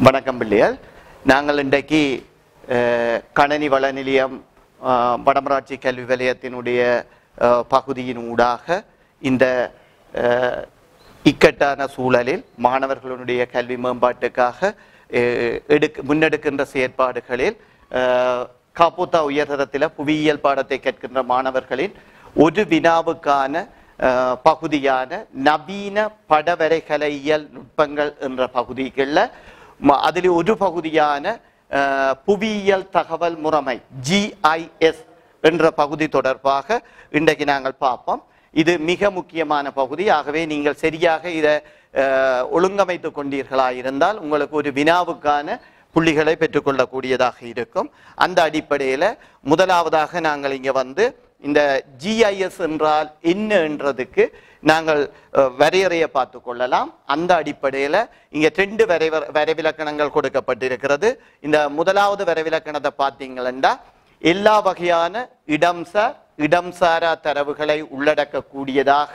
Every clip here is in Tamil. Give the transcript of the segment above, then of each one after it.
வணக்கம் பிள்ளைகள். நாங்கள் இன்றைக்கு கணனி வள நிலையம் வடமராட்சி கல்வி வலயத்தினுடைய பகுதியின் ஊடாக இந்த இக்கட்டான சூழலில் மாணவர்களுடைய கல்வி மேம்பாட்டுக்காக எடுக் எடுக்க முன்னெடுக்கின்ற செயற்பாடுகளில் அஹ், காப்போத்தா உயர்தரத்தில் புவியியல் பாடத்தை கேட்கின்ற மாணவர்களின் ஒரு வினாவுக்கான பகுதியான நவீன படவரைகலையியல் நுட்பங்கள் என்ற பகுதிகளில் அதில் ஒரு பகுதியான புவியியல் தகவல் முறைமை ஜிஐஎஸ் என்ற பகுதி தொடர்பாக இன்றைக்கு நாங்கள் பார்ப்போம் இது மிக முக்கியமான பகுதி ஆகவே நீங்கள் சரியாக இதை ஒழுங்கமைத்து கொண்டீர்களா இருந்தால் உங்களுக்கு ஒரு வினாவுக்கான புள்ளிகளை பெற்றுக்கொள்ளக்கூடியதாக இருக்கும் அந்த அடிப்படையில் முதலாவதாக நாங்கள் இங்கே வந்து இந்த ஜிஐஎஸ் என்றால் என்ன என்றதுக்கு நாங்கள் வரையறைய வரையறையை பார்த்து கொள்ளலாம். அந்த அடிப்படையில் இங்கே ரெண்டு வரைவ வரைவிலக்கணங்கள் கொடுக்கப்பட்டிருக்கிறது. இந்த முதலாவது வரைவிலக்கணத்தை பார்த்தீங்களா எல்லா வகையான இடம்சார் இடம்சாரா தரவுகளை உள்ளடக்கக்கூடியதாக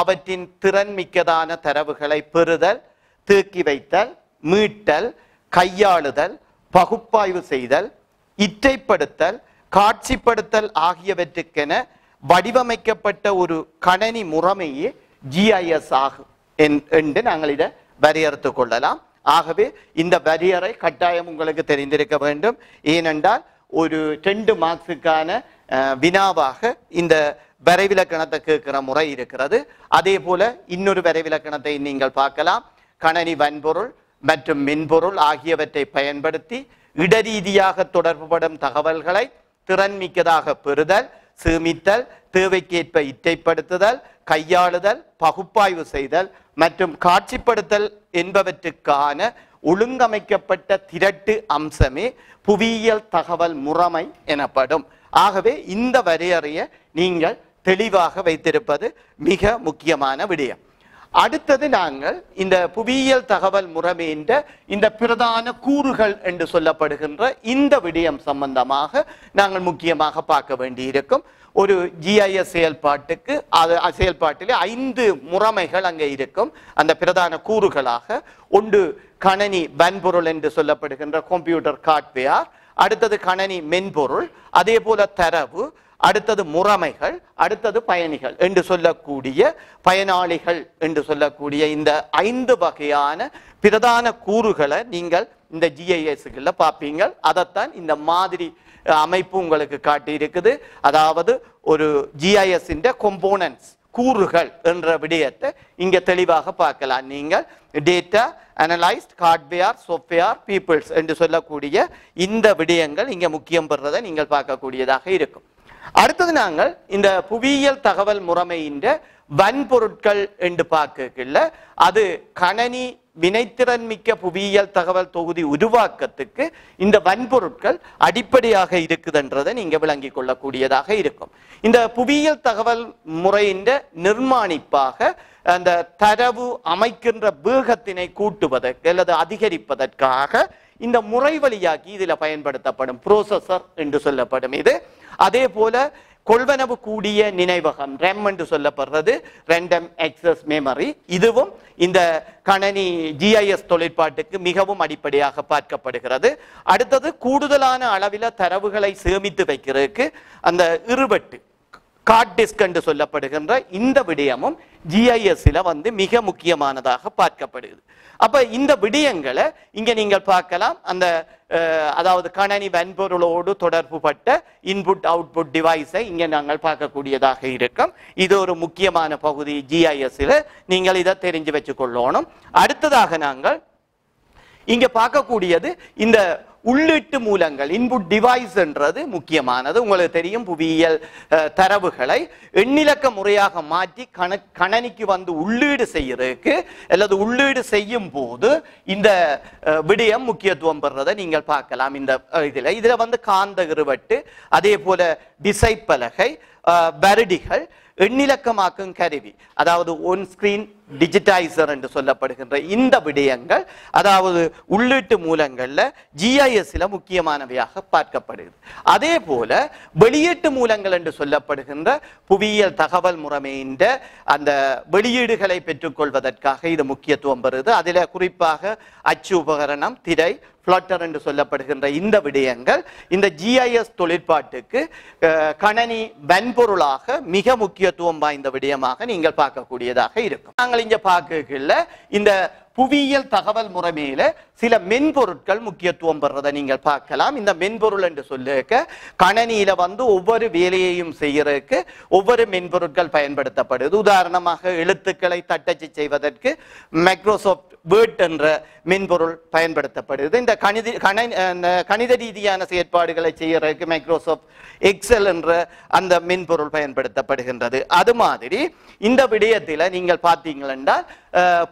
அவற்றின் திறன் மிக்கதான தரவுகளை பெறுதல் தேக்கி வைத்தல் மீட்டல் கையாளுதல் பகுப்பாய்வு செய்தல் இற்றைப்படுத்தல் காட்சிப்படுத்தல் ஆகியவற்றுக்கென வடிவமைக்கப்பட்ட ஒரு கணனி முறைமையே ஜிஐஎஸ் ஆகும் என்- என்று நாங்கள் இதை வரையறுத்து கொள்ளலாம். ஆகவே இந்த வரியறை கட்டாயம் உங்களுக்கு தெரிந்திருக்க வேண்டும். ஏனென்றால் ஒரு ரெண்டு மார்க்ஸுக்கான வினாவாக இந்த வரைவிலக்கணத்தை கேட்கிற முறை இருக்கிறது. அதே போல இன்னொரு வரைவிலக்கணத்தை நீங்கள் பார்க்கலாம். கணனி வன்பொருள் மற்றும் மென்பொருள் ஆகியவற்றை பயன்படுத்தி இடரீதியாக தொடர்புபடும் தகவல்களை திறன்மிக்கதாக பெறுதல் சேமித்தல் தேவைக்கேற்ப இட்டைப்படுத்துதல் கையாளுதல் பகுப்பாய்வு செய்தல் மற்றும் காட்சிப்படுத்தல் என்பவற்றுக்கான ஒழுங்கமைக்கப்பட்ட திரட்டு அம்சமே புவியியல் தகவல் முறைமை எனப்படும். ஆகவே இந்த வரையறையை நீங்கள் தெளிவாக வைத்திருப்பது மிக முக்கியமான விடயம். அடுத்தது நாங்கள் இந்த புவியியல் தகவல் முறைமை என்ற இந்த பிரதான கூறுகள் என்று சொல்லப்படுகின்ற இந்த விடயம் சம்பந்தமாக நாங்கள் முக்கியமாக பார்க்க வேண்டியிருக்கும். ஒரு ஜிஐஎஸ் செயல்பாட்டுக்கு அது அ- செயல்பாட்டிலே ஐந்து முறைமைகள் அங்கே இருக்கும். அந்த பிரதான கூறுகளாக ஒன்று கணனி வன்பொருள் என்று சொல்லப்படுகின்ற கம்ப்யூட்டர் ஹார்ட்வேர் அடுத்தது கணனி மென்பொருள் அதே போல தரவு அடுத்தது முறைமைகள் அடுத்தது பயணிகள் என்று சொல்லக்கூடிய பயனாளிகள் என்று சொல்லக்கூடிய இந்த ஐந்து வகையான பிரதான கூறுகளை நீங்கள் இந்த ஜிஐஎஸ்களில் பார்ப்பீங்க. அதைத்தான் இந்த மாதிரி அமைப்பு உங்களுக்கு காட்டியிருக்குது. அதாவது ஒரு ஜிஐஎஸ்ஸின் கொம்போனன்ஸ் கூறுகள் என்ற விடயத்தை இங்கே தெளிவாக பார்க்கலாம். நீங்கள் data analyst hardware software peoples என்று சொல்லக்கூடிய இந்த விடயங்கள் இங்கே முக்கியம் பெறுறதை நீங்கள் பார்க்கக்கூடியதாக இருக்கும். அடுத்தது நாங்கள் இந்த புவியியல் தகவல் முறைமையின் வன்பொருட்கள் என்று பார்க்கல அது கணனி வினைத்திறன் மிக்க புவியியல் தகவல் தொகுதி உருவாக்கத்துக்கு இந்த வன்பொருட்கள் அடிப்படையாக இருக்குதுன்றதை நீங்க விளங்கிக் கொள்ளக்கூடியதாக இருக்கும். இந்த புவியியல் தகவல் முறையின் நிர்மாணிப்பாக அந்த தரவு அமைக்கின்ற வேகத்தினை கூட்டுவதற்கு அல்லது அதிகரிப்பதற்காக இந்த முறை வழியாக்கி இதில் பயன்படுத்தப்படும் ப்ரோசஸர் என்று சொல்லப்படும் இது. அதே போல கொள்வனவு கூடிய நினைவகம் ரெம் என்று சொல்லப்படுறது ரெண்டம் எக்ஸஸ் மெமரி இதுவும் இந்த கணனி ஜிஐஎஸ் தொழிற்பாட்டுக்கு மிகவும் அடிப்படையாக பார்க்கப்படுகிறது. அடுத்தது கூடுதலான அளவில் தரவுகளை சேமித்து வைக்கிறதுக்கு அந்த இருவட்டு கார்ட் டிஸ்க் என்று சொல்லப்படுகின்ற இந்த விடயமும் ஜிஐஎஸ்ல வந்து மிக முக்கியமானதாக பார்க்கப்படுகிறது. அப்ப இந்த விடயங்களை இங்க நீங்கள் பார்க்கலாம். அந்த அதாவது கணனி வன்பொருளோடு தொடர்புபட்ட இன்புட் அவுட்புட் டிவைஸை இங்க நாங்கள் பார்க்கக்கூடியதாக இருக்கும். இது ஒரு முக்கியமான பகுதி ஜிஐஎஸ்ல நீங்கள் இதை தெரிஞ்சு வச்சுக்கொள்ளணும். அடுத்ததாக நாங்கள் இங்க பார்க்கக்கூடியது இந்த உள்ளீட்டு மூலங்கள் இன்புட் டிவைஸ் என்றது முக்கியமானது. உங்களுக்கு தெரியும் புவியியல் தரவுகளை. எண்ணிலக்க முறையாக மாற்றி கண கணனிக்கு வந்து உள்ளீடு செய்யறதுக்கு அல்லது உள்ளீடு செய்யும் போது இந்த விடயம் முக்கியத்துவம் பெறுறதை நீங்கள் பார்க்கலாம். இந்த இதில் இதுல. இதுல வந்து காந்த இருவட்டு அதே போல திசைப்பலகை பரடிகள் வருடிகள் எண்ணிலக்கமாக்கும் கருவி. அதாவது ஒன் ஸ்கிரீன் டிஜிட்டைசர் என்று சொல்லப்படுகின்ற இந்த விடயங்கள் அதாவது உள்ளீட்டு மூலங்களில் ஜிஐ சில முக்கியமானவையாக பார்க்கப்படுகிறது. அதே போல வெளியீட்டு மூலங்கள் என்று சொல்லப்படுகின்ற புவியியல் தகவல் முறைமையின் அந்த வெளியீடுகளை பெற்றுக்கொள்வதற்காக இது முக்கியத்துவம் பெறுது. அதில் குறிப்பாக அச்சு உபகரணம் திரை ஃப்ளட்டர் என்று சொல்லப்படுகின்ற இந்த விடயங்கள் இந்த ஜிஐஎஸ் தொழிற்பாட்டுக்கு கணனி வன்பொருளாக மிக முக்கியத்துவம் வாய்ந்த விடயமாக நீங்கள் பார்க்கக்கூடியதாக இருக்கும். நாங்கள் இங்கே பார்க்கல இந்த புவியியல் தகவல் முறைமையில சில மென்பொருட்கள் முக்கியத்துவம் பெறதை நீங்கள் பார்க்கலாம். இந்த மென்பொருள் என்று சொல்லிருக்க கணனியில வந்து ஒவ்வொரு வேலையையும் செய்யறதுக்கு ஒவ்வொரு மென்பொருட்கள் பயன்படுத்தப்படுது. உதாரணமாக எழுத்துக்களை தட்டச்சு செய்வதற்கு மைக்ரோசாஃப்ட் வேர்ட் என்ற மென்பொருள் பயன்படுத்தப்படுகிறது. இந்த கணித அந்த கணித ரீதியான செயற்பாடுகளை செய்யறதுக்கு மைக்ரோசாஃப்ட் எக்ஸல் என்ற அந்த மென்பொருள் பயன்படுத்தப்படுகின்றது. அது மாதிரி இந்த விடயத்தில் நீங்கள் பார்த்தீங்கன்னா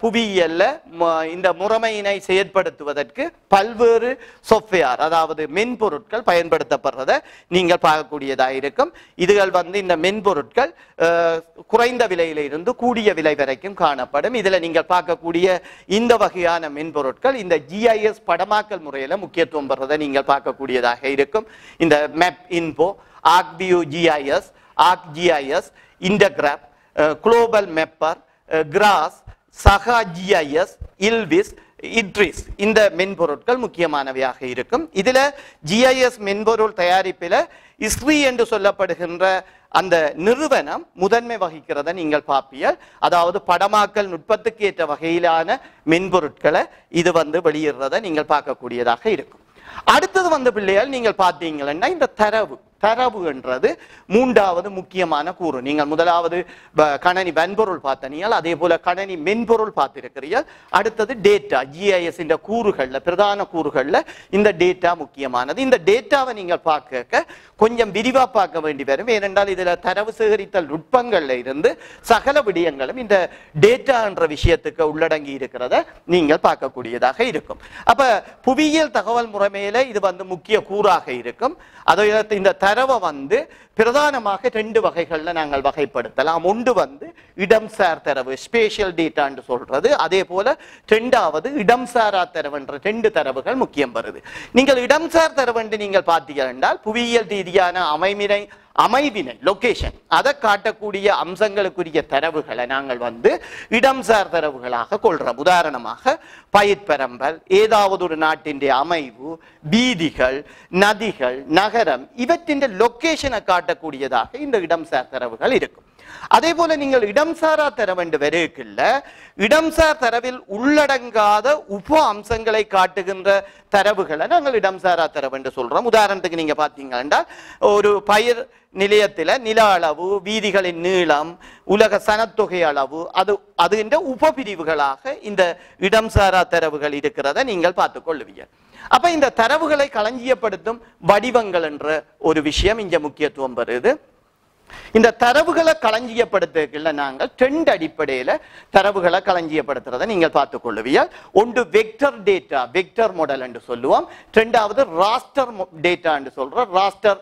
புவியியல்ல ம- இந்த முறைமையினை செயற்படுத்துவதற்கு பல்வேறு சாஃப்ட்வேர் அதாவது மென்பொருட்கள் பயன்படுத்தப்படுறதை நீங்கள் பார்க்கக்கூடியதாக இருக்கும். இதுகள் வந்து இந்த மென்பொருட்கள் குறைந்த விலையிலிருந்து கூடிய விலை வரைக்கும் காணப்படும். இதில் நீங்கள் பார்க்கக்கூடிய இந்த வகையான மென்பொருட்கள் இந்த ஜிஐஎஸ் படமாக்கல் முறையில் முக்கியத்துவம் பெறதை நீங்கள் பார்க்கக்கூடியதாக இருக்கும். இந்த மேப் இன்போ ஆக்பியூ ஜிஐஎஸ் ஆக் ஜிஐஎஸ் இன்டகிராப் குளோபல் மெப்பர் கிராஸ் சகா ஜிஐஎஸ் இல்விஸ் இட்ரிஸ் இந்த மென்பொருட்கள் முக்கியமானவையாக இருக்கும். இதில் ஜிஐஎஸ் மென்பொருள் தயாரிப்பில் இஸ்ரி என்று சொல்லப்படுகின்ற அந்த நிறுவனம் முதன்மை வகிக்கிறத நீங்கள் பார்ப்பீர்கள் அதாவது படமாக்கல் நுட்பத்துக்கு ஏற்ற வகையிலான மென்பொருட்களை இது வந்து வெளியிடுறதை நீங்கள் பார்க்கக்கூடியதாக இருக்கும். அடுத்தது வந்து பிள்ளைகள் நீங்கள் பார்த்தீங்கன்னா இந்த தரவு. தரவு என்றது மூன்றாவது முக்கியமான கூறு. நீங்கள் முதலாவது கணனி வன்பொருள் பார்த்தனியால் அதே போல கணனி மென்பொருள் பார்த்திருக்கிறீர்கள். அடுத்தது டேட்டா ஜிஐஎஸ் இந்த கூறுகள்ல பிரதான கூறுகள்ல இந்த டேட்டா முக்கியமானது. இந்த டேட்டாவை நீங்கள் பார்க்க கொஞ்சம் விரிவா பார்க்க வேண்டி வரும். ஏனென்றால் இதுல தரவு சேகரித்தல் நுட்பங்கள்ல இருந்து சகல விடயங்களும் இந்த டேட்டா என்ற விஷயத்துக்கு உள்ளடங்கி இருக்கிறத நீங்கள் பார்க்கக்கூடியதாக இருக்கும். அப்ப புவியியல் தகவல் முறைமையில இது வந்து முக்கிய கூறாக இருக்கும். அதை இந்த தரவை வந்து பிரதானமாக ரெண்டு வகைகள்ல நாங்கள் வகைப்படுத்தலாம். ஒன்று வந்து இடம் சார் தரவு ஸ்பேஷியல் டேட்டான்னு சொல்றது. அதே போல ரெண்டாவது இடம்சாரா தரவுன்ற ரெண்டு தரவுகள் முக்கியம் வருது. நீங்கள் இடம் சார் தரவுன்னு நீங்கள் பார்த்தீர்கள் என்றால் புவியியல் ரீதியான அமைமிறை அமைவினை லொகேஷன் அதை காட்டக்கூடிய அம்சங்களுக்குரிய தரவுகளை நாங்கள் வந்து இடம்சார் தரவுகளாக கொள்றோம். உதாரணமாக பயிர்பரம்பல் ஏதாவது ஒரு நாட்டின் அமைவு வீதிகள் நதிகள் நகரம் இவற்றின் லொகேஷனை காட்டக்கூடியதாக இந்த இடம்சார் தரவுகள் இருக்கும். அதே போல நீங்கள் இடம்சாரா தரவென்று வரைக்குள்ள இடம்சார் தரவில் உள்ளடங்காத உப அம்சங்களை காட்டுகின்ற தரவுகளை நாங்கள் இடம்சாரா தரவென்று சொல்றோம். உதாரணத்துக்கு நீங்க பார்த்தீங்கன்னா ஒரு பயிர் நிலையத்தில் நில அளவு வீதிகளின் நீளம் உலக சனத்தொகை அளவு அது அதுகின்ற என்ற உபபிரிவுகளாக இந்த இடம்சாரா தரவுகள் இருக்கிறத நீங்கள் பார்த்துக்கொள்ளுவீர்கள் அப்ப இந்த தரவுகளை களஞ்சியப்படுத்தும் வடிவங்கள் என்ற ஒரு விஷயம் இங்க முக்கியத்துவம் வருது இந்த தரவுகளை களஞ்சியப்படுத்துறதுல நாங்கள் ட்ரெண்ட் அடிப்படையில தரவுகளை களஞ்சியப்படுத்துறதை நீங்கள் பார்த்துக் கொள்ளுவீர்கள் ஒன்று வெக்டர் டேட்டா வெக்டர் மாடல் என்று சொல்லுவோம். ரெண்டாவது ராஸ்டர் டேட்டா என்று சொல்றோம். ராஸ்டர்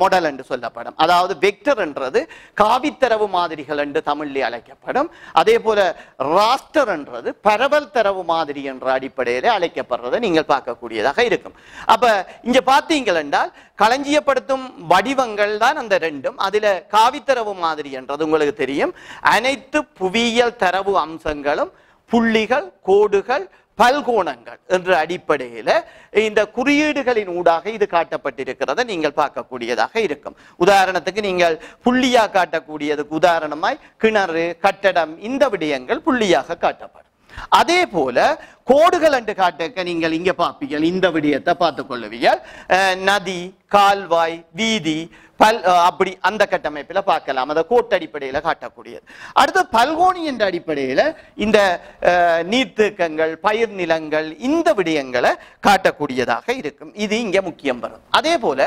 மாடல் என்று சொல்லப்படும். அதாவது வெக்டர் என்றது காவித்தரவு மாதிரிகள் என்று தமிழில் அழைக்கப்படும். அதே போல ராஸ்டர் என்றது பரவல் தரவு மாதிரி என்ற அடிப்படையில் அழைக்கப்படுறதை நீங்கள் பார்க்கக்கூடியதாக இருக்கும். அப்ப இங்க பார்த்தீங்கள் என்றால் களஞ்சியப்படுத்தும் வடிவங்கள் தான் அந்த ரெண்டும். அதுல காவித்தரவு மாதிரி என்றது உங்களுக்கு தெரியும். அனைத்து புவியியல் தரவு அம்சங்களும் புள்ளிகள் கோடுகள் பல்கோணங்கள் என்ற அடிப்படையில இந்த குறியீடுகளின் ஊடாக இது காட்டப்பட்டிருக்கிறத நீங்கள் பார்க்கக்கூடியதாக இருக்கும். உதாரணத்துக்கு நீங்கள் புள்ளியா காட்டக்கூடியதுக்கு உதாரணமாய் கிணறு கட்டடம் இந்த விடயங்கள் புள்ளியாக காட்டப்படும். அதே போல கோடுகள் என்று காட்டுக்க நீங்கள் இங்க பார்ப்பீங்க இந்த விடயத்தை பார்த்துக் கொள்ளுவீர்கள். அஹ், நதி கால்வாய் வீதி பல் அஹ், அப்படி அந்த கட்டமைப்பில் பார்க்கலாம். அதை கோட்டடிப்படையில் காட்டக்கூடியது. அடுத்து பல்கோணி என்ற அடிப்படையில் இந்த அஹ், நீர்த்தேக்கங்கள் பயிர் நிலங்கள் இந்த விடயங்களை காட்டக்கூடியதாக இருக்கும். இது இங்க முக்கியம் வரும். அதே போல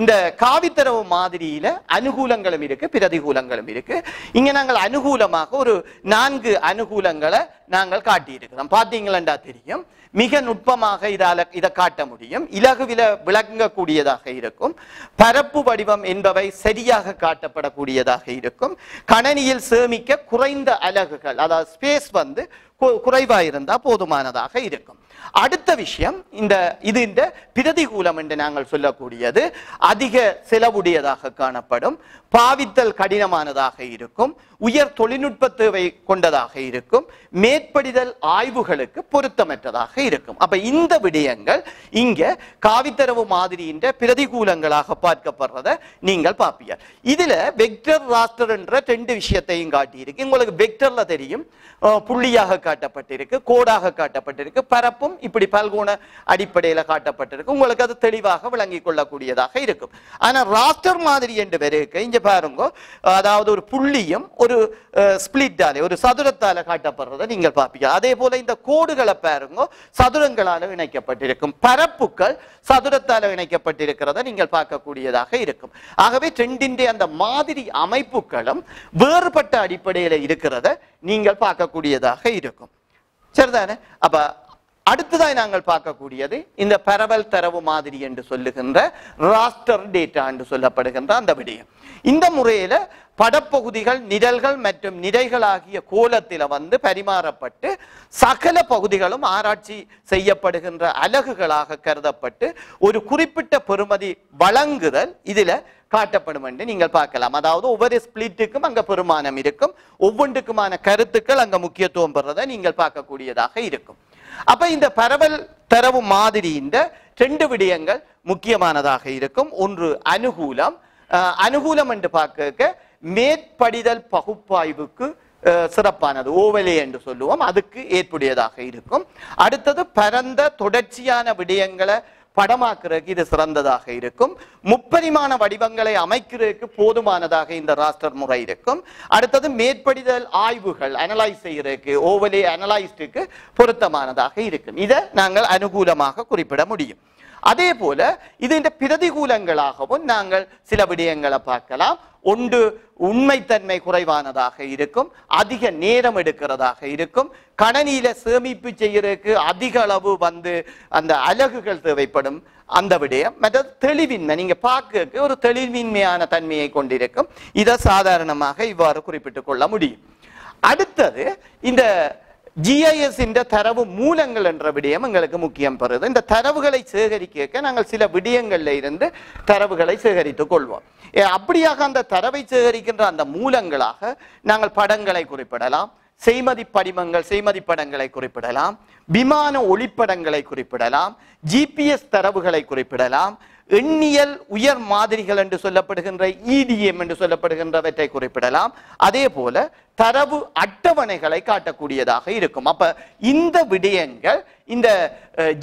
இந்த காவித்தரவு மாதிரியில அனுகூலங்களும் இருக்கு பிரதிகூலங்களும் இருக்கு. இங்க நாங்கள் அனுகூலமாக ஒரு நான்கு அனுகூலங்களை நாங்கள் காட்டியிருக்கிறோம். பார்த்தீங்களா தெரியும்? மிக நுட்பமாக இதால இதை காட்ட முடியும். இலகுவில விளங்கக்கூடியதாக இருக்கும். பரப்பு வடிவம் என்பவை சரியாக காட்டப்படக்கூடியதாக இருக்கும். கணனியில் சேமிக்க குறைந்த அலகுகள் அதாவது ஸ்பேஸ் வந்து கு- இருந்தால் போதுமானதாக இருக்கும். அடுத்த விஷயம் இந்த இது இந்த பிரதிகூலம் என்று நாங்கள் சொல்லக்கூடியது. அதிக செலவுடையதாக காணப்படும். பாவித்தல் கடினமானதாக இருக்கும். உயர் தொழில்நுட்ப தேவை கொண்டதாக இருக்கும். மேற்படிதல் ஆய்வுகளுக்கு பொருத்தமற்றதாக இருக்கும். அப்ப இந்த விடயங்கள் இங்க காவித்தரவு மாதிரியின் பிரதிகூலங்களாக பார்க்கப்படுறத நீங்கள் பார்ப்பீங்க. இதுல வெக்டர் ராஸ்டர் என்ற ரெண்டு விஷயத்தையும் காட்டியிருக்கு. உங்களுக்கு வெக்டர்ல தெரியும். புள்ளியாக காட்டப்பட்டிருக்கு கோடாக காட்டப்பட்டிருக்கு பரப்பும் இப்படி பல்கோண அடிப்படையில் காட்டப்பட்டிருக்கு. உங்களுக்கு அது தெளிவாக விளங்கி கொள்ளக்கூடியதாக இருக்கும். ஆனால் ராஸ்டர் மாதிரி என்று வரைக்க இங்கே பாருங்க அதாவது ஒரு புள்ளியும் ஒரு ஸ்பிளிட்டாலே ஒரு சதுரத்தால் காட்டப்படுறதை நீங்கள் பார்ப்பீங்க. அதே போல இந்த கோடுகளை பாருங்க சதுரங்களால் இணைக்கப்பட்டிருக்கும். பரப்புகள் சதுரத்தால் இணைக்கப்பட்டிருக்கிறத நீங்கள் பார்க்கக்கூடியதாக இருக்கும். ஆகவே ட்ரெண்டிന്റെ அந்த மாதிரி அமைப்புகளும் வேறுபட்ட அடிப்படையில் இருக்கிறத நீங்கள் பார்க்கக்கூடியதாக இருக்கும். சரிதானே? அப்ப அடுத்ததாய் நாங்கள் பார்க்கக்கூடியது இந்த பரவல் தரவு மாதிரி என்று சொல்லுகின்ற ராஸ்டர் டேட்டா என்று சொல்லப்படுகின்ற அந்த விடயம் இந்த முறையில படப்பகுதிகள் நிரல்கள் மற்றும் நிறைகள் ஆகிய கோலத்தில் வந்து பரிமாறப்பட்டு சகல பகுதிகளும் ஆராய்ச்சி செய்யப்படுகின்ற அலகுகளாக கருதப்பட்டு ஒரு குறிப்பிட்ட பெறுமதி வழங்குதல் இதில் காட்டப்படும் என்று நீங்கள் பார்க்கலாம். அதாவது ஒவ்வொரு ஸ்பிளிட்டுக்கும் அங்கே பெருமானம் இருக்கும் ஒவ்வொன்றுக்குமான கருத்துக்கள் அங்கே முக்கியத்துவம் பெறதை நீங்கள் பார்க்கக்கூடியதாக இருக்கும். அப்ப இந்த பரவல் தரவு இந்த ரெண்டு விடயங்கள் முக்கியமானதாக இருக்கும். ஒன்று அனுகூலம். அனுகூலம் என்று பார்க்க மேற்படிதல் பகுப்பாய்வுக்கு சிறப்பானது. ஓவலே என்று சொல்லுவோம். அதுக்கு ஏற்புடையதாக இருக்கும். அடுத்தது பரந்த தொடர்ச்சியான விடயங்களை படமாக்குறதுக்கு இது சிறந்ததாக இருக்கும். முப்பரிமாண வடிவங்களை அமைக்கிறதுக்கு போதுமானதாக இந்த ராஸ்டர் முறை இருக்கும். அடுத்தது மேற்படிதல் ஆய்வுகள் அனலைஸ் செய்யறதுக்கு ஓவலே அனலைஸ்டுக்கு பொருத்தமானதாக இருக்கும். இதை நாங்கள் அனுகூலமாக குறிப்பிட முடியும். அதே போல இது இந்த பிரதிகூலங்களாகவும் நாங்கள் சில விடயங்களை பார்க்கலாம். ஒன்று உண்மைத்தன்மை குறைவானதாக இருக்கும். அதிக நேரம் எடுக்கிறதாக இருக்கும். கணனியில சேமிப்பு செய்யறதுக்கு அதிக அளவு வந்து அந்த அலகுகள் தேவைப்படும். அந்த விடயம் மற்ற தெளிவின்மை நீங்க பார்க்க ஒரு தெளிவின்மையான தன்மையை கொண்டிருக்கும். இதை சாதாரணமாக இவ்வாறு குறிப்பிட்டுக் கொள்ள முடியும். அடுத்தது இந்த ஜிஐஎஸ் இந்த தரவு மூலங்கள் என்ற விடயம் எங்களுக்கு முக்கியம் பெறுது இந்த தரவுகளை சேகரிக்க நாங்கள் சில விடயங்கள்ல இருந்து தரவுகளை சேகரித்துக் கொள்வோம் அப்படியாக அந்த தரவை சேகரிக்கின்ற அந்த மூலங்களாக நாங்கள் படங்களை குறிப்பிடலாம் செய்மதி படிமங்கள் செய்மதி படங்களை குறிப்பிடலாம் விமான ஒளிப்படங்களை குறிப்பிடலாம் ஜிபிஎஸ் தரவுகளை குறிப்பிடலாம் எண்ணியல் உயர் மாதிரிகள் என்று சொல்லப்படுகின்ற இடிஎம் என்று சொல்லப்படுகின்றவற்றை குறிப்பிடலாம். அதே போல தரவு அட்டவணைகளை காட்டக்கூடியதாக இருக்கும். அப்ப இந்த விடயங்கள் இந்த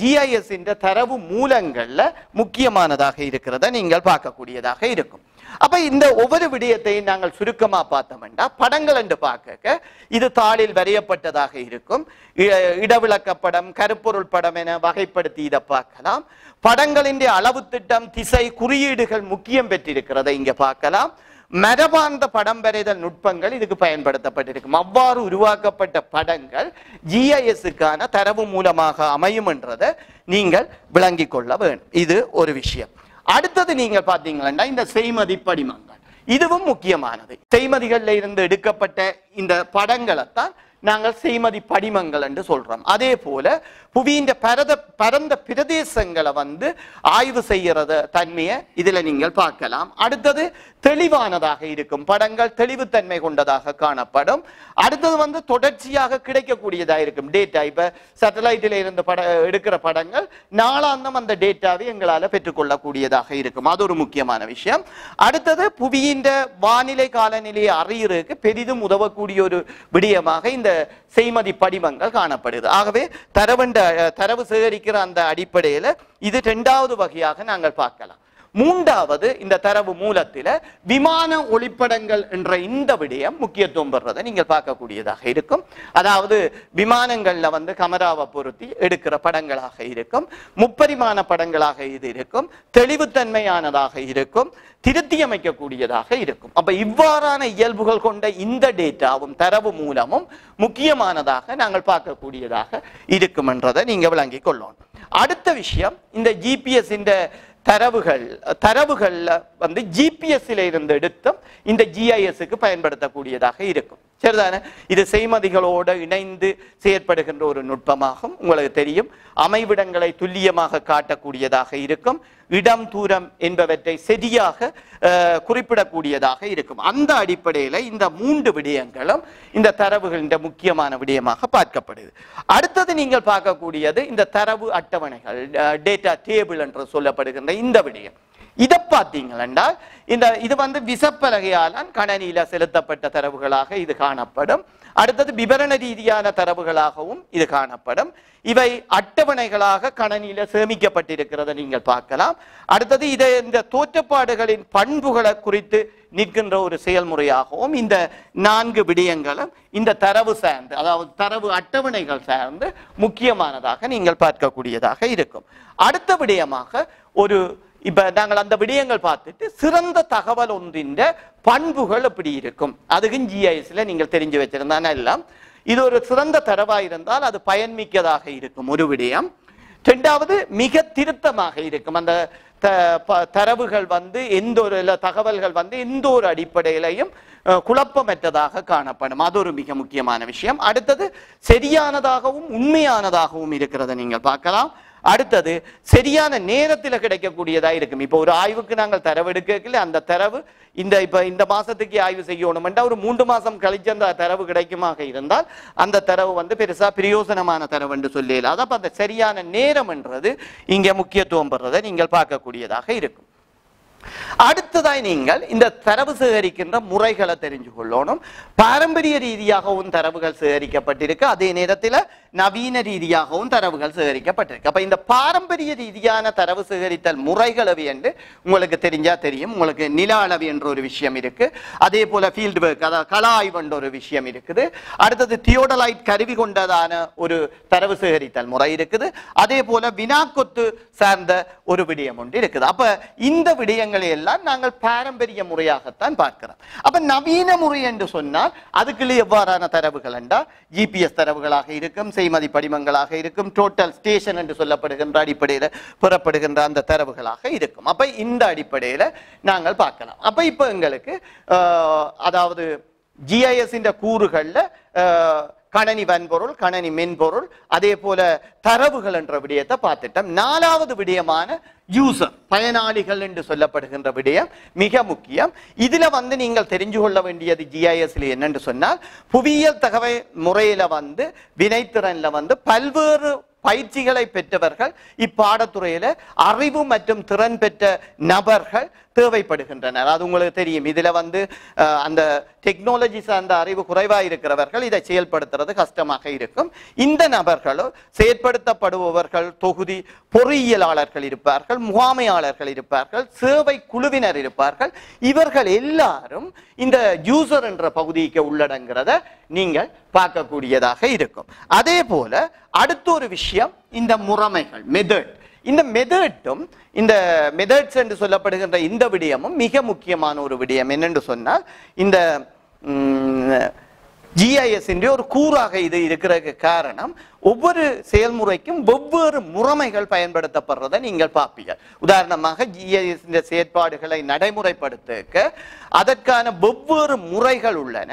ஜிஐஎஸ் இந்த தரவு மூலங்கள்ல முக்கியமானதாக இருக்கிறத நீங்கள் பார்க்கக்கூடியதாக இருக்கும். அப்ப இந்த ஒவ்வொரு விடயத்தையும் நாங்கள் சுருக்கமா பார்த்தோம்னா படங்கள் என்று பார்க்க இது தாளில் வரையப்பட்டதாக இருக்கும். இ- இடவிளக்க படம் கருப்பொருள் படம் என வகைப்படுத்தி இதை பார்க்கலாம். படங்களின் அளவு திட்டம் திசை குறியீடுகள் முக்கியம் பெற்றிருக்கிறதை இங்க பார்க்கலாம். மரபார்ந்த படம் வரைதல் நுட்பங்கள் இதுக்கு பயன்படுத்தப்பட்டிருக்கும். அவ்வாறு உருவாக்கப்பட்ட படங்கள் ஜிஐஎஸ்க்கான தரவு மூலமாக அமையும் என்றதை நீங்கள் விளங்கிக் கொள்ள வேண்டும். இது ஒரு விஷயம். அடுத்தது நீங்க பாத்தீங்கன்னா இந்த செய்மதி படிமங்கள். இதுவும் முக்கியமானது. செய்மதிகள்ல இருந்து எடுக்கப்பட்ட இந்த படங்களைத்தான் நாங்கள் செய்மதி படிமங்கள் என்று சொல்றோம். அதே போல புவியின் பரத பரந்த பிரதேசங்களை வந்து ஆய்வு செய்யறத தன்மையை இதில் நீங்கள் பார்க்கலாம். அடுத்தது தெளிவானதாக இருக்கும். படங்கள் தெளிவுத்தன்மை கொண்டதாக காணப்படும். அடுத்தது வந்து தொடர்ச்சியாக கிடைக்கக்கூடியதாக இருக்கும். டேட்டா இப்போ சேட்டலைட்டில் இருந்து பட எடுக்கிற படங்கள் நாளாந்தம் அந்த டேட்டாவை எங்களால் பெற்றுக்கொள்ளக்கூடியதாக இருக்கும். அது ஒரு முக்கியமான விஷயம். அடுத்தது புவியின் வானிலை காலநிலையை அறியறதுக்கு பெரிதும் உதவக்கூடிய ஒரு விடயமாக இந்த செய்மதி படிமங்கள் காணப்படுது. ஆகவே தரவண்ட தரவு சேகரிக்கிற அந்த அடிப்படையில் இது ரெண்டாவது வகையாக நாங்கள் பார்க்கலாம். மூன்றாவது இந்த தரவு மூலத்தில் விமான ஒளிப்படங்கள் என்ற இந்த விடயம் முக்கியத்துவம் பெறதை நீங்கள் பார்க்கக்கூடியதாக இருக்கும். அதாவது விமானங்கள்ல வந்து கமராவை பொருத்தி எடுக்கிற படங்களாக இருக்கும். முப்பரிமாண படங்களாக இது இருக்கும். தெளிவுத்தன்மையானதாக இருக்கும். திருத்தியமைக்கக்கூடியதாக இருக்கும். அப்ப இவ்வாறான இயல்புகள் கொண்ட இந்த டேட்டாவும் தரவு மூலமும் முக்கியமானதாக நாங்கள் பார்க்கக்கூடியதாக இருக்கும் என்றதை நீங்க விளங்கிக் கொள்ளணும். அடுத்த விஷயம் இந்த ஜிபிஎஸ் இந்த தரவுகள் தரவுகள்ல வந்து ஜிபிஎஸ்ல இருந்து எடுத்தும் இந்த ஜிஐஎஸ்க்கு பயன்படுத்தக்கூடியதாக இருக்கும். சரிதானே? இது செய்மதிகளோடு இணைந்து செயற்படுகின்ற ஒரு நுட்பமாகும். உங்களுக்கு தெரியும். அமைவிடங்களை துல்லியமாக காட்டக்கூடியதாக இருக்கும். இடம் தூரம் என்பவற்றை சரியாக குறிப்பிடக்கூடியதாக இருக்கும். அந்த அடிப்படையில் இந்த மூன்று விடயங்களும் இந்த தரவுகளின் முக்கியமான விடயமாக பார்க்கப்படுது. அடுத்தது நீங்கள் பார்க்கக்கூடியது இந்த தரவு அட்டவணைகள் டேட்டா டேபிள் என்று சொல்லப்படுகின்ற இந்த விடயம். இதை பார்த்தீங்களென்றால் இந்த இது வந்து விசப்பலகையால் கணனியில் செலுத்தப்பட்ட தரவுகளாக இது காணப்படும். அடுத்தது விவரண ரீதியான தரவுகளாகவும் இது காணப்படும். இவை அட்டவணைகளாக கணனியில சேமிக்கப்பட்டிருக்கிறதை நீங்கள் பார்க்கலாம். அடுத்தது இதை இந்த தோற்றப்பாடுகளின் பண்புகளை குறித்து நிற்கின்ற ஒரு செயல்முறையாகவும் இந்த நான்கு விடயங்களும் இந்த தரவு சார்ந்து அதாவது தரவு அட்டவணைகள் சார்ந்து முக்கியமானதாக நீங்கள் பார்க்கக்கூடியதாக இருக்கும். அடுத்த விடயமாக ஒரு இப்ப நாங்கள் அந்த விடயங்கள் பார்த்துட்டு சிறந்த தகவல் ஒன்றின் பண்புகள் எப்படி இருக்கும். அதுக்கும் ஜிஐஎஸ்ல நீங்கள் தெரிஞ்சு வச்சிருந்தானே எல்லாம். இது ஒரு சிறந்த தரவா இருந்தால் அது பயன்மிக்கதாக இருக்கும் ஒரு விடயம். ரெண்டாவது மிக திருத்தமாக இருக்கும். அந்த த- ப- தரவுகள் வந்து எந்த ஒரு தகவல்கள் வந்து எந்த ஒரு அடிப்படையிலையும் குழப்பமற்றதாக காணப்படும். அது ஒரு மிக முக்கியமான விஷயம். அடுத்தது சரியானதாகவும் உண்மையானதாகவும் இருக்கிறத நீங்கள் பார்க்கலாம். அடுத்தது சரியான நேரத்தில் கிடைக்கக்கூடியதா இருக்கும். இப்போ ஒரு ஆய்வுக்கு நாங்கள் தரவு எடுக்கல அந்த தரவு இந்த இப்ப இந்த மாசத்துக்கு ஆய்வு செய்யணுமெண்டா ஒரு மூன்று மாசம் கழிச்சு அந்த தரவு கிடைக்குமாக இருந்தால் அந்த தரவு வந்து பெருசா பிரயோசனமான தரவு என்று சொல்லலாம் அப்ப அந்த சரியான நேரம் என்றது இங்க முக்கியத்துவம் பெறதை நீங்கள் பார்க்கக்கூடியதாக இருக்கும். அடுத்ததாய் நீங்கள் இந்த தரவு சேகரிக்கின்ற முறைகளை தெரிஞ்சு கொள்ளணும் பாரம்பரிய ரீதியாகவும் தரவுகள் சேகரிக்கப்பட்டிருக்கு. அதே நேரத்தில் நவீன ரீதியாகவும் தரவுகள் சேகரிக்கப்பட்டிருக்கு. அப்ப இந்த பாரம்பரிய ரீதியான தரவு சேகரித்தல் முறைகள் எவை என்று உங்களுக்கு தெரிஞ்சா தெரியும். உங்களுக்கு நில அளவு என்ற ஒரு விஷயம் இருக்கு. அதே போல ஃபீல்டு ஒர்க் அதாவது கல ஆய்வு என்ற ஒரு விஷயம் இருக்குது. அடுத்தது தியோடலைட் கருவி கொண்டதான ஒரு தரவு சேகரித்தல் முறை இருக்குது. அதே போல வினாக்கொத்து சார்ந்த ஒரு விடயம் ஒன்று இருக்குது. அப்ப இந்த விடயங்களை எல்லாம் நாங்கள் பாரம்பரிய முறையாகத்தான் பார்க்கிறோம். அப்ப நவீன முறை என்று சொன்னால் அதுக்குள்ள எவ்வாறான தரவுகள் என்றால் ஜிபிஎஸ் தரவுகளாக இருக்கும் செய்மதி படிமங்களாக இருக்கும். டோட்டல் ஸ்டேஷன் என்று சொல்லப்படுகின்ற அடிப்படையில் பெறப்படுகின்ற அந்த தரவுகளாக இருக்கும். அப்ப இந்த அடிப்படையில நாங்கள் பார்க்கலாம். அப்ப இப்ப எங்களுக்கு ஆஹ், அதாவது ஜிஐஎஸ் கூறுகள்ல ஆஹ், கணனி வன்பொருள் கணனி மென்பொருள் அதே போல தரவுகள் என்ற விடயத்தை பார்த்துட்டோம். நாலாவது விடயமான யூசர் பயனாளிகள் என்று சொல்லப்படுகின்ற விடயம் மிக முக்கியம். இதுல வந்து நீங்கள் தெரிஞ்சு கொள்ள வேண்டியது ஜிஐஎஸ்ல என்னன்னு சொன்னால் புவியியல் தகவல் முறையில வந்து வினைத்திறன்ல வந்து பல்வேறு பயிற்சிகளை பெற்றவர்கள் இப்பாடத்துறையில் அறிவு மற்றும் திறன் பெற்ற நபர்கள் தேவைப்படுகின்றனர். அது உங்களுக்கு தெரியும். இதில் வந்து அந்த டெக்னாலஜி சார்ந்த அறிவு குறைவாக இருக்கிறவர்கள் இதை செயல்படுத்துறது கஷ்டமாக இருக்கும். இந்த நபர்களும் செயற்படுத்தப்படுபவர்கள் தொகுதி பொறியியலாளர்கள் இருப்பார்கள் முகாமையாளர்கள் இருப்பார்கள் சேவை குழுவினர் இருப்பார்கள். இவர்கள் எல்லாரும் இந்த யூசர் என்ற பகுதிக்கு உள்ளடங்கிறத நீங்கள் பார்க்கக்கூடியதாக இருக்கும். அதே போல அடுத்த ஒரு விஷயம் இந்த முறைமைகள் மெதட் இந்த மெதட்டும் இந்த மெதட்ஸ் என்று சொல்லப்படுகின்ற இந்த விடயமும் மிக முக்கியமான ஒரு விடயம். என்னென்று சொன்னால் இந்த ஜிஐஎஸ் ஒரு கூறாக இது இருக்கிறதுக்கு காரணம் ஒவ்வொரு செயல்முறைக்கும் வெவ்வேறு முறைமைகள் பயன்படுத்தப்படுறதை நீங்கள் பார்ப்பீங்க. உதாரணமாக ஜிஐஎஸ் செயற்பாடுகளை நடைமுறைப்படுத்த அதற்கான வெவ்வேறு முறைகள் உள்ளன.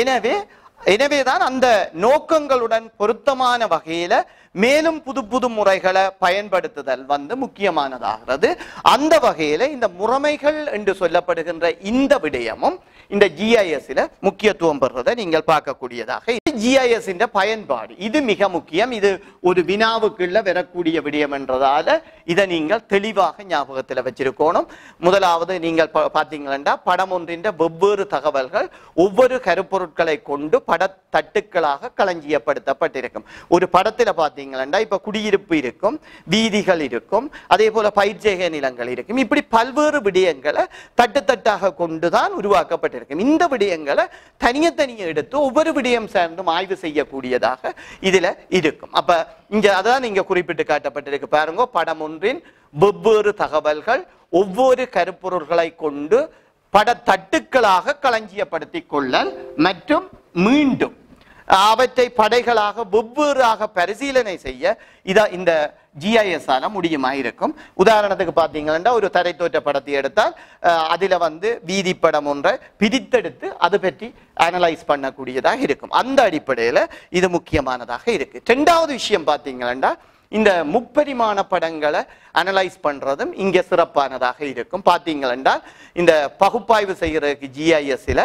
எனவே எனவேதான் அந்த நோக்கங்களுடன் பொருத்தமான வகையில மேலும் புது புது முறைகளை பயன்படுத்துதல் வந்து முக்கியமானதாகிறது. அந்த வகையில இந்த முறைமைகள் என்று சொல்லப்படுகின்ற இந்த விடயமும் இந்த ஜிஐஎஸ்ல முக்கியத்துவம் பெறுறதை நீங்கள் பார்க்கக்கூடியதாக ஜிஐஎஸ் பயன்பாடு. இது மிக முக்கியம். இது ஒரு வினாவுக்குள்ள வரக்கூடிய விடயம் என்றதால இதை நீங்கள் தெளிவாக ஞாபகத்தில் வச்சிருக்கணும். முதலாவது நீங்கள் பா- பார்த்தீங்கன்னா படம் ஒன்றின் வெவ்வேறு தகவல்கள் ஒவ்வொரு கருப்பொருட்களை கொண்டு படத்தட்டுக்களாக களஞ்சியப்படுத்தப்பட்டிருக்கும். ஒரு படத்தில் பார்த்தீங்கன்னா இப்ப குடியிருப்பு இருக்கும் வீதிகள் இருக்கும் அதே போல பயிர்ச்சேக நிலங்கள் இருக்கும். இப்படி பல்வேறு விடயங்களை தட்டு தட்டாக கொண்டுதான் உருவாக்கப்பட்டிருக்கும் இந்த விடயங்களை தனிய தனியே எடுத்து ஒவ்வொரு விடயம் சார்ந்தும் ஆய்வு செய்யக்கூடியதாக இதுல இருக்கும். அப்ப இங்க அதான் இங்கே குறிப்பிட்டு காட்டப்பட்டிருக்கு. பாருங்க படம் ஒன்றின் வெவ்வேறு தகவல்கள் ஒவ்வொரு கருப்பொருள்களை கொண்டு படத்தட்டுக்களாக களஞ்சியப்படுத்திக் கொள்ளல் மற்றும் மீண்டும் அவற்றை படைகளாக வெவ்வேறாக பரிசீலனை செய்ய இதை இந்த ஜிஐஎஸ் ஆல முடியுமா இருக்கும் உதாரணத்துக்கு பார்த்தீங்கன்னா ஒரு தரைத்தோற்ற படத்தை எடுத்தால் அதில் அதுல வந்து வீதி படம் ஒன்றை பிரித்தெடுத்து அது பற்றி அனலைஸ் பண்ணக்கூடியதாக இருக்கும். அந்த அடிப்படையில் இது முக்கியமானதாக இருக்கு. ரெண்டாவது விஷயம் பார்த்தீங்கன்னா இந்த முப்பரிமாண படங்களை அனலைஸ் பண்ணுறதும் இங்கே சிறப்பானதாக இருக்கும். பார்த்தீங்களென்றால் இந்த பகுப்பாய்வு செய்கிறதுக்கு ஜிஐஎஸ்ல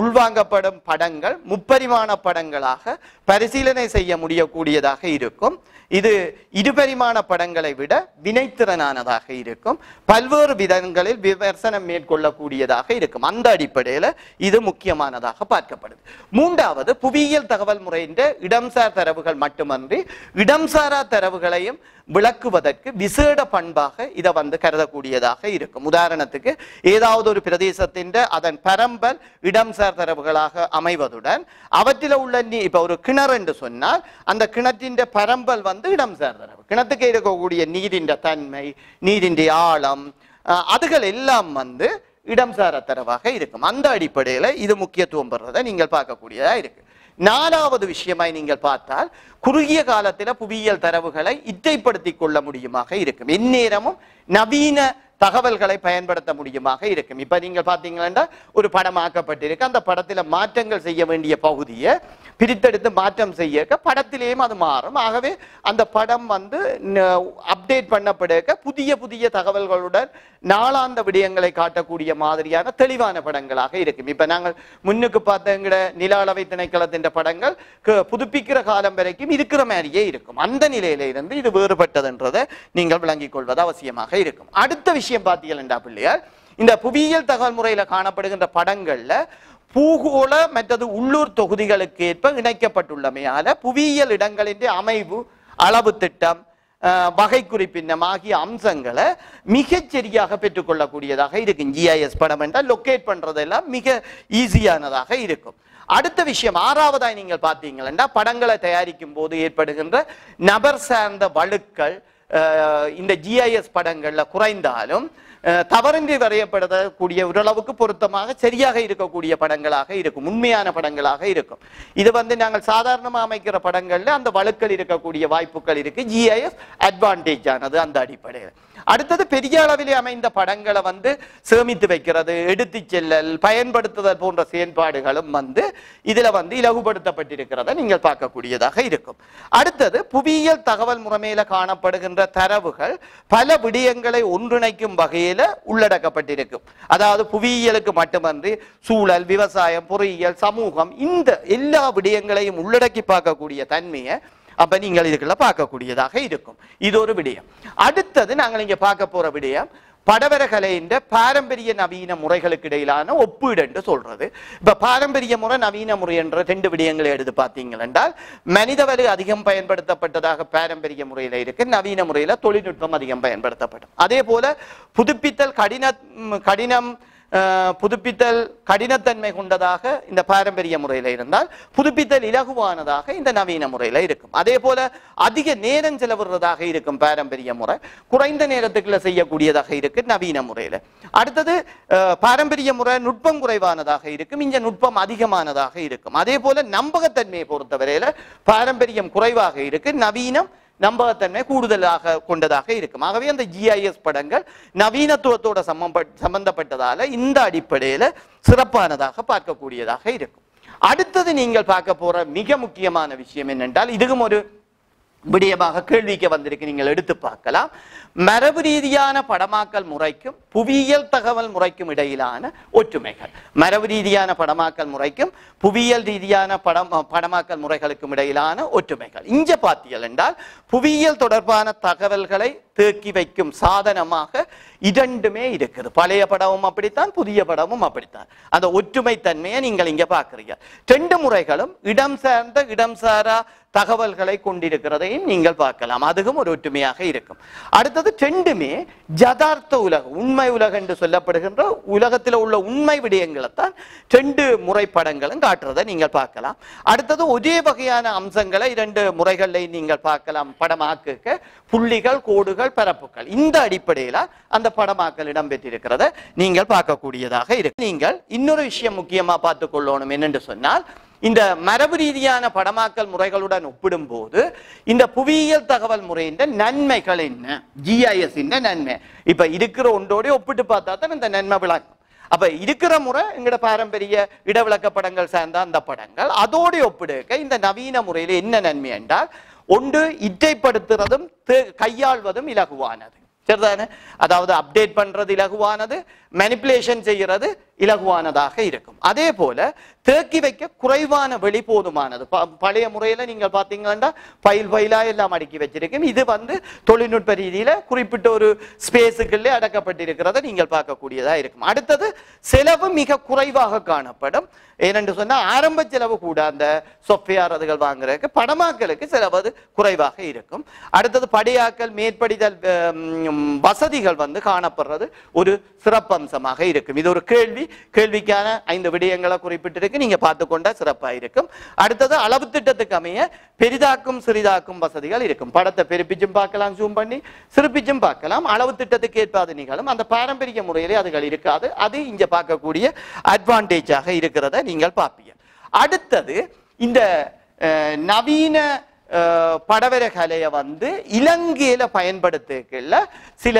உள்வாங்கப்படும் படங்கள் முப்பரிமாண படங்களாக பரிசீலனை செய்ய முடியக்கூடியதாக இருக்கும். இது இருபரிமாண படங்களை விட வினைத்திறனானதாக இருக்கும். பல்வேறு விதங்களில் விமர்சனம் மேற்கொள்ளக்கூடியதாக இருக்கும். அந்த அடிப்படையில் இது முக்கியமானதாக பார்க்கப்படுது. மூன்றாவது புவியியல் தகவல் முறையின் இடம்சார் தரவுகள் மட்டுமன்றி இடம்சாரா தரவுகளையும் விளக்குவதற்கு விசேட பண்பாக இதை வந்து கருதக்கூடியதாக இருக்கும். உதாரணத்துக்கு ஏதாவது ஒரு பிரதேசத்தின் அதன் பரம்பல் இடம்சார் தரவுகளாக அமைவதுடன் அவற்றில் உள்ள நீ இப்போ ஒரு கிணறு என்று சொன்னால் அந்த கிணற்றின் பரம்பல் வந்து இடம் தரவு கிணத்துக்கு இருக்கக்கூடிய நீரின் தன்மை நீரின் ஆழம் அதுகள் எல்லாம் வந்து இடம்சார தரவாக இருக்கும். அந்த அடிப்படையில் இது முக்கியத்துவம் பெறதை நீங்கள் பார்க்கக்கூடியதாக இருக்குது நாலாவது விஷயமாய் நீங்கள் பார்த்தால் குறுகிய காலத்தில் புவியியல் தரவுகளை இற்றைப்படுத்திக் கொள்ள முடியுமாக இருக்கும். எந்நேரமும் நவீன தகவல்களை பயன்படுத்த முடியுமாக இருக்கும். இப்ப நீங்கள் பார்த்தீங்கன்னா ஒரு படம் ஆக்கப்பட்டிருக்கு அந்த படத்தில் மாற்றங்கள் செய்ய வேண்டிய பகுதியை பிரித்தெடுத்து மாற்றம் செய்ய படத்திலேயும் அது மாறும். ஆகவே அந்த படம் வந்து அப்டேட் பண்ணப்படுக புதிய புதிய தகவல்களுடன் நாளாந்த விடயங்களை காட்டக்கூடிய மாதிரியான தெளிவான படங்களாக இருக்கும். இப்ப நாங்கள் முன்னுக்கு பார்த்தங்கிற நில அளவை திணைக்களத்தின் படங்கள் புதுப்பிக்கிற காலம் வரைக்கும் இருக்கிற மாதிரியே இருக்கும். அந்த நிலையில இருந்து இது வேறுபட்டதுன்றதை நீங்கள் விளங்கிக் கொள்வது அவசியமாக இருக்கும். அடுத்த விஷயம் பார்த்தீங்கன்னா பிள்ளையார் இந்த புவியியல் தகவல் முறையில காணப்படுகின்ற படங்கள்ல பூகோள மற்றது உள்ளூர் தொகுதிகளுக்கு ஏற்ப இணைக்கப்பட்டுள்ளமையால புவியியல் இடங்களின் அமைவு அளவு திட்டம் வகை குறிப்பின்னம் ஆகிய அம்சங்களை மிகச்சரியாக பெற்றுக்கொள்ளக்கூடியதாக இருக்கும். ஜிஐஎஸ் படம் என்றால் லொக்கேட் பண்ணுறதெல்லாம் மிக ஈஸியானதாக இருக்கும். அடுத்த விஷயம் ஆறாவதாய் நீங்கள் பார்த்தீங்கன்னா படங்களை தயாரிக்கும் போது ஏற்படுகின்ற நபர் சார்ந்த வழுக்கள் இந்த ஜிஐஎஸ் படங்களில் குறைந்தாலும் தவறின்றி வரையப்படக்கூடிய ஓரளவுக்கு பொருத்தமாக சரியாக இருக்கக்கூடிய படங்களாக இருக்கும். உண்மையான படங்களாக இருக்கும். இது வந்து நாங்கள் சாதாரணமாக அமைக்கிற படங்கள்ல அந்த வழுக்கள் இருக்கக்கூடிய வாய்ப்புகள் இருக்கு. ஜிஐஎஸ் அட்வான்டேஜ் ஆனது அந்த அடிப்படையில். அடுத்தது பெரிய அளவிலே அமைந்த படங்களை வந்து சேமித்து வைக்கிறது எடுத்து செல்லல் பயன்படுத்துதல் போன்ற செயல்பாடுகளும் வந்து இதில் வந்து இலகுபடுத்தப்பட்டிருக்கிறத நீங்கள் பார்க்கக்கூடியதாக இருக்கும். அடுத்தது புவியியல் தகவல் முறைமையில் காணப்படுகின்ற தரவுகள் பல விடயங்களை ஒன்றிணைக்கும் வகையில் உள்ளடக்கப்பட்டிருக்கும். அதாவது புவியியலுக்கு மட்டுமன்றி சூழல் விவசாயம் பொறியியல் சமூகம் இந்த எல்லா விடயங்களையும் உள்ளடக்கி பார்க்கக்கூடிய தன்மையை அப்ப நீங்கள் இதுக்குள்ள பார்க்கக்கூடியதாக இருக்கும். இது ஒரு விடயம். அடுத்தது நாங்கள் இங்க பார்க்க போற விடயம் படவரகலையின் பாரம்பரிய நவீன முறைகளுக்கு இடையிலான ஒப்பீடு என்று சொல்றது. இப்ப பாரம்பரிய முறை நவீன முறை என்ற ரெண்டு விடயங்களை எடுத்து பார்த்தீங்கள் என்றால் மனித அதிகம் பயன்படுத்தப்பட்டதாக பாரம்பரிய முறையில இருக்கு நவீன முறையில தொழில்நுட்பம் அதிகம் பயன்படுத்தப்படும். அதே போல புதுப்பித்தல் கடின கடினம் புதுப்பித்தல் கடினத்தன்மை கொண்டதாக இந்த பாரம்பரிய முறையில் இருந்தால் புதுப்பித்தல் இலகுவானதாக இந்த நவீன முறையில் இருக்கும். அதே போல அதிக நேரம் செலவிடுறதாக இருக்கும் பாரம்பரிய முறை. குறைந்த நேரத்துக்குள்ள செய்யக்கூடியதாக இருக்கு நவீன முறையில். அடுத்தது பாரம்பரிய முறை நுட்பம் குறைவானதாக இருக்கும் இங்க நுட்பம் அதிகமானதாக இருக்கும். அதே போல நம்பகத்தன்மையை பொறுத்தவரையில பாரம்பரியம் குறைவாக இருக்கு நவீனம் நம்பகத்தன்மை கூடுதலாக கொண்டதாக இருக்கும். ஆகவே அந்த ஜிஐஎஸ் படங்கள் நவீனத்துவத்தோட சம்ப சம்பந்தப்பட்டதால இந்த அடிப்படையில சிறப்பானதாக பார்க்கக்கூடியதாக இருக்கும். அடுத்தது நீங்கள் பார்க்க போற மிக முக்கியமான விஷயம் என்னென்றால் இதுவும் ஒரு விடயமாக கேள்விக்கு வந்திருக்கு நீங்கள் எடுத்து பார்க்கலாம். மரபு ரீதியான படமாக்கல் முறைக்கும் புவியியல் தகவல் முறைக்கும் இடையிலான ஒற்றுமைகள். மரபு ரீதியான படமாக்கல் முறைக்கும் புவியியல் ரீதியான படம் படமாக்கல் முறைகளுக்கும் இடையிலான ஒற்றுமைகள். இங்க பார்த்தீர்கள் என்றால் புவியியல் தொடர்பான தகவல்களை தேக்கி வைக்கும் சாதனமாக இரண்டுமே இருக்குது. பழைய படமும் அப்படித்தான் புதிய படமும் அப்படித்தான். அந்த ஒற்றுமை தன்மையை நீங்கள் இங்க பார்க்குறீங்க. ரெண்டு முறைகளும் இடம் சார்ந்த இடம் சாரா தகவல்களை கொண்டிருக்கிறதையும் நீங்கள் பார்க்கலாம். அதுவும் ஒரு ஒற்றுமையாக இருக்கும். அடுத்தது ரெண்டுமே ஜதார்த்த உலகம் உண்மை உலகம் என்று சொல்லப்படுகின்ற உலகத்தில் உள்ள உண்மை விடயங்களைத்தான் ரெண்டு முறை படங்களும் காட்டுறதை நீங்கள் பார்க்கலாம். அடுத்தது ஒரே வகையான அம்சங்களை இரண்டு முறைகளில் நீங்கள் பார்க்கலாம் படமாக்க புள்ளிகள் கோடுகள் பரப்புகள். இந்த அடிப்படையில் அந்த படமாக்கல் இடம்பெற்றிருக்கிறத நீங்கள் பார்க்கக்கூடியதாக இருக்கு நீங்கள் இன்னொரு விஷயம் முக்கியமாக பார்த்து கொள்ளணும் என்னென்று சொன்னால் இந்த மரபு ரீதியான படமாக்கல் முறைகளுடன் ஒப்பிடும்போது இந்த புவியியல் தகவல் முறையின் நன்மைகள் என்ன? ஜிஐஎஸ் நன்மை. இப்போ இருக்கிற ஒன்றோடய ஒப்பிட்டு பார்த்தா தான் இந்த நன்மை விளக்கம் அப்ப இருக்கிற முறை எங்களோட பாரம்பரிய இடவிளக்க படங்கள் சார்ந்த அந்த படங்கள் அதோடு ஒப்பிடுக்க இந்த நவீன முறையில் என்ன நன்மை என்றால் ஒன்று இற்றைப்படுத்துறதும் கையாள்வதும் இலகுவானது. சரிதானே? அதாவது அப்டேட் பண்றது இலகுவானது மேனிப்புலேஷன் செய்யறது இலகுவானதாக இருக்கும். அதே போல தேக்கி வைக்க குறைவான வெளி போதுமானது. ப- பழைய முறையில நீங்கள் பார்த்தீங்கன்னா ஃபைல் ஃபைலா எல்லாம் அடுக்கி வச்சிருக்கும். இது வந்து தொழில்நுட்ப ரீதியில குறிப்பிட்ட ஒரு ஸ்பேஸுக்குள்ளே அடக்கப்பட்டிருக்கிறத நீங்கள் பார்க்கக்கூடியதா இருக்கும். அடுத்தது செலவு மிக குறைவாக காணப்படும். ஏனென்று சொன்னா ஆரம்ப செலவு கூட அந்த சொஃப்ட்வேர் அதுகள் வாங்குறதுக்கு படமாக்கலுக்கு செலவு அது குறைவாக இருக்கும். அடுத்தது படியாக்கல் மேற்படிதல் வசதிகள் வந்து காணப்படுறது ஒரு சிறப்பம்சமாக இருக்கும். இது ஒரு கேள்வி. கேள்விக்கான ஐந்து விடயங்களை குறிப்பிட்டிருக்கு. நீங்க பார்த்து கொண்டா இருக்கும். அடுத்தது அளவு திட்டத்துக்கு அமைய பெரிதாக்கும் சிறிதாக்கும் வசதிகள் இருக்கும். படத்தை பெருப்பிச்சும் பார்க்கலாம் ஜூம் பண்ணி சிறப்பிச்சும் பார்க்கலாம். அளவு திட்டத்துக்கு ஏற்பாது நிகழும். அந்த பாரம்பரிய முறையிலே அதுகள் இருக்காது. அது இங்க பார்க்கக்கூடிய அட்வான்டேஜாக இருக்கிறத நீங்கள் பார்ப்பீங்க. அடுத்தது இந்த நவீன படவர கலையை வந்து இலங்கையில பயன்படுத்துக்கல சில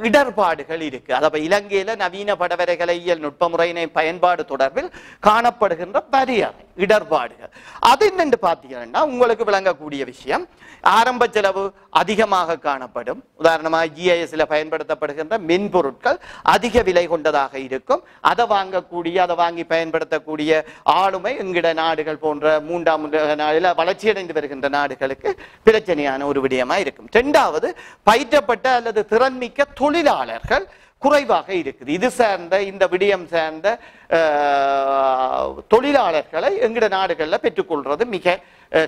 இடர்பாடுகள் இருக்கு அதாவது இலங்கையில நவீன படவர கலையியல் நுட்ப முறையினை பயன்பாடு தொடர்பில் காணப்படுகின்ற வரையறை இடர்பாடுகள் அது என்னென்று பார்த்தீங்கன்னா உங்களுக்கு விளங்கக்கூடிய விஷயம் ஆரம்ப செலவு அதிகமாக காணப்படும் உதாரணமாக ஜிஐஎஸ்ல பயன்படுத்தப்படுகின்ற மென்பொருட்கள் அதிக விலை கொண்டதாக இருக்கும் அதை வாங்கக்கூடிய அதை வாங்கி பயன்படுத்தக்கூடிய ஆளுமை எங்கிட நாடுகள் போன்ற மூன்றாம் நாளில் வளர்ச்சி வளர்ச்சியடைந்து வருகின்ற நாடுகளுக்கு பிரச்சனையான ஒரு விடயமா இருக்கும். இரண்டாவது பயிற்றப்பட்ட அல்லது திறன்மிக்க தொழிலாளர்கள் குறைவாக இருக்குது. இது சார்ந்த இந்த விடயம் சார்ந்த தொழிலாளர்களை எங்கட நாடுகளில் பெற்றுக்கொள்வது மிக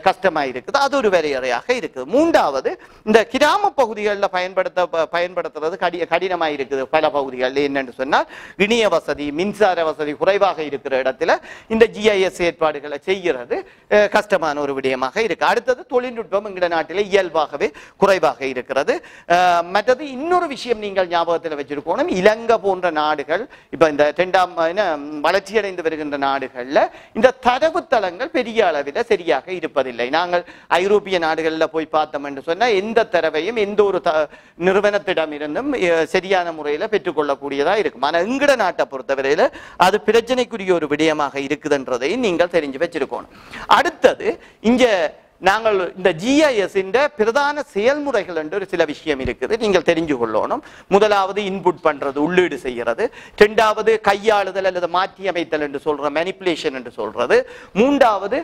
கஷ்டமாக இருக்குது. அது ஒரு வரையறையாக இருக்குது. மூன்றாவது இந்த கிராம பகுதிகளில் பயன்படுத்த ப- பயன்படுத்துறது கடி கடினமாக இருக்குது. பல பகுதிகளில் என்னென்னு சொன்னால் இணைய வசதி மின்சார வசதி குறைவாக இருக்கிற இடத்துல இந்த ஜிஐஎஸ் ஏற்பாடுகளை செய்கிறது கஷ்டமான ஒரு விடயமாக இருக்குது அடுத்தது தொழில்நுட்பம் இந்த நாட்டில் இயல்பாகவே குறைவாக இருக்கிறது. மற்றது இன்னொரு விஷயம் நீங்கள் ஞாபகத்தில் வச்சிருக்கணும். இலங்கை போன்ற நாடுகள் இப்போ இந்த ரெண்டாம் என்ன, வளர்ச்சியடைந்து வருகின்ற நாடுகளில் இந்த தரவுத்தளங்கள் பெரிய அளவில் சரியாக இருப்பதில்லை. நாங்கள் ஐரோப்பிய நாடுகளில் போய் பார்த்தோம் என்று சொன்னா எந்த தரவையும் எந்த ஒரு த நிறுவனத்திடம் இருந்தும் சரியான முறையில் பெற்றுக்கொள்ளக்கூடியதா இருக்கும். ஆனால் எங்கட நாட்டை பொறுத்தவரையில அது பிரச்சனைக்குரிய ஒரு விடயமாக இருக்குதுன்றதையும் நீங்கள் தெரிஞ்சு வச்சிருக்கணும். அடுத்தது இங்க நாங்கள் இந்த ஜிஐஎஸ் பிரதான செயல்முறைகள் என்று ஒரு சில விஷயம் இருக்குது. நீங்கள் தெரிஞ்சு கொள்ளணும். முதலாவது இன்புட் பண்றது உள்ளீடு செய்கிறது ரெண்டாவது கையாளுதல் அல்லது மாற்றி அமைத்தல் என்று சொல்ற மேனிப்புலேஷன் என்று சொல்றது. மூன்றாவது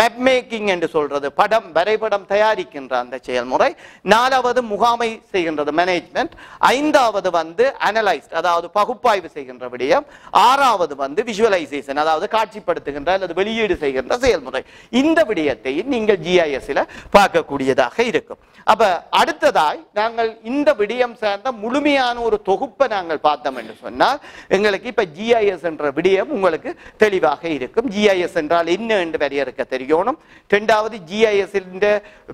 மேப் மேக்கிங் என்று சொல்றது. படம் வரைபடம் தயாரிக்கின்ற அந்த செயல்முறை. நாலாவது முகாமை செய்கின்றது மேனேஜ்மெண்ட் ஐந்தாவது வந்து அனலைஸ்ட் அதாவது பகுப்பாய்வு செய்கின்ற விடயம். ஆறாவது வந்து விஷுவலைசேஷன் அதாவது காட்சிப்படுத்துகின்ற அல்லது வெளியீடு செய்கின்ற செயல்முறை. இந்த விடயத்தையும் நீங்கள் ஜிஐஎஸ்ல பார்க்கக்கூடியதாக இருக்கும். அப்ப அடுத்ததாய் நாங்கள் இந்த விடயம் சார்ந்த முழுமையான ஒரு தொகுப்பை நாங்கள் பார்த்தோம் என்று சொன்னால் எங்களுக்கு இப்ப ஜிஐஎஸ் என்ற விடயம் உங்களுக்கு தெளிவாக இருக்கும். ஜிஐஎஸ் என்றால் என்ன என்று வரையறுக்க தெரியணும் இரண்டாவது ஜிஐஎஸ்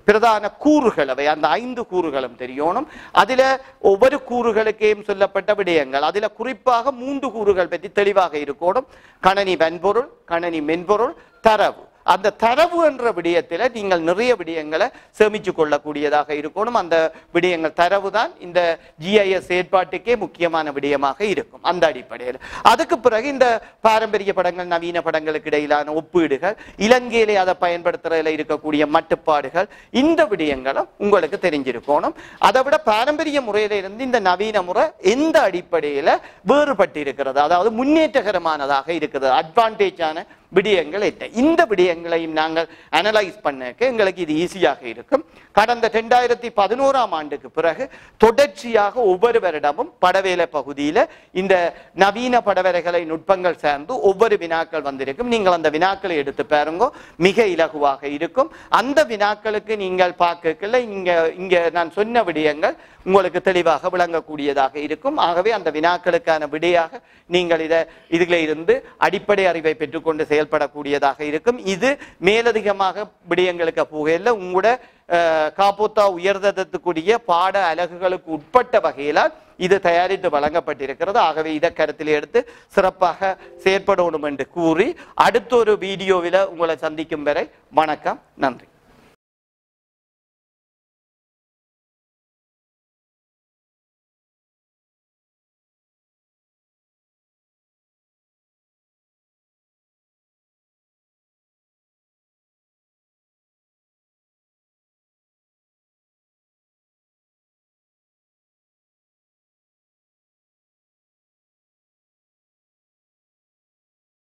பிரதான கூறுகள் அவை அந்த ஐந்து கூறுகளும் தெரியணும் அதுல ஒவ்வொரு கூறுகளுக்கேயும் சொல்லப்பட்ட விடயங்கள். அதுல குறிப்பாக மூன்று கூறுகள் பற்றி தெளிவாக இருக்கணும் கணனி வன்பொருள் கணனி மென்பொருள் தரவு. அந்த தரவு என்ற விடயத்தில் நீங்கள் நிறைய விடயங்களை சேமிச்சு கொள்ளக்கூடியதாக இருக்கணும். அந்த விடயங்கள் தரவு தான் இந்த ஜிஐஎஸ் ஏற்பாட்டுக்கே முக்கியமான விடயமாக இருக்கும் அந்த அடிப்படையில். அதுக்கு பிறகு இந்த பாரம்பரிய படங்கள் நவீன படங்களுக்கு இடையிலான ஒப்பீடுகள் இலங்கையிலே அதை பயன்படுத்துறதுல இருக்கக்கூடிய மட்டுப்பாடுகள் இந்த விடயங்களும் உங்களுக்கு தெரிஞ்சிருக்கணும். அதை விட பாரம்பரிய முறையில இருந்து இந்த நவீன முறை எந்த அடிப்படையில் வேறுபட்டு இருக்கிறது அதாவது முன்னேற்றகரமானதாக இருக்கிறது அட்வான்டேஜான விடயங்கள் என்ன? இந்த விடயங்களையும் நாங்கள் அனலைஸ் பண்ணக்க எங்களுக்கு இது ஈஸியாக இருக்கும். கடந்த ரெண்டாயிரத்தி பதினோராம் ஆண்டுக்கு பிறகு தொடர்ச்சியாக ஒவ்வொரு வருடமும் படவேலை பகுதியில இந்த நவீன படவேலைகளை நுட்பங்கள் சார்ந்து ஒவ்வொரு வினாக்கள் வந்திருக்கும். நீங்கள் அந்த வினாக்களை எடுத்து பாருங்க மிக இலகுவாக இருக்கும். அந்த வினாக்களுக்கு நீங்கள் பார்க்கல இங்க இங்க நான் சொன்ன விடயங்கள் உங்களுக்கு தெளிவாக விளங்கக்கூடியதாக இருக்கும். ஆகவே அந்த வினாக்களுக்கான விடையாக நீங்கள் இதை இதில் இருந்து அடிப்படை அறிவை பெற்றுக்கொண்டு செயல்படக்கூடியதாக இருக்கும். இது மேலதிகமாக விடயங்களுக்கு போகையில் உங்களோட காப்போத்தா பாட அலகுகளுக்கு உட்பட்ட வகையில் இது தயாரித்து வழங்கப்பட்டிருக்கிறது. ஆகவே இதை கருத்தில் எடுத்து சிறப்பாக செயற்படணும் என்று கூறி அடுத்த ஒரு வீடியோவில் உங்களை சந்திக்கும் வரை வணக்கம். நன்றி.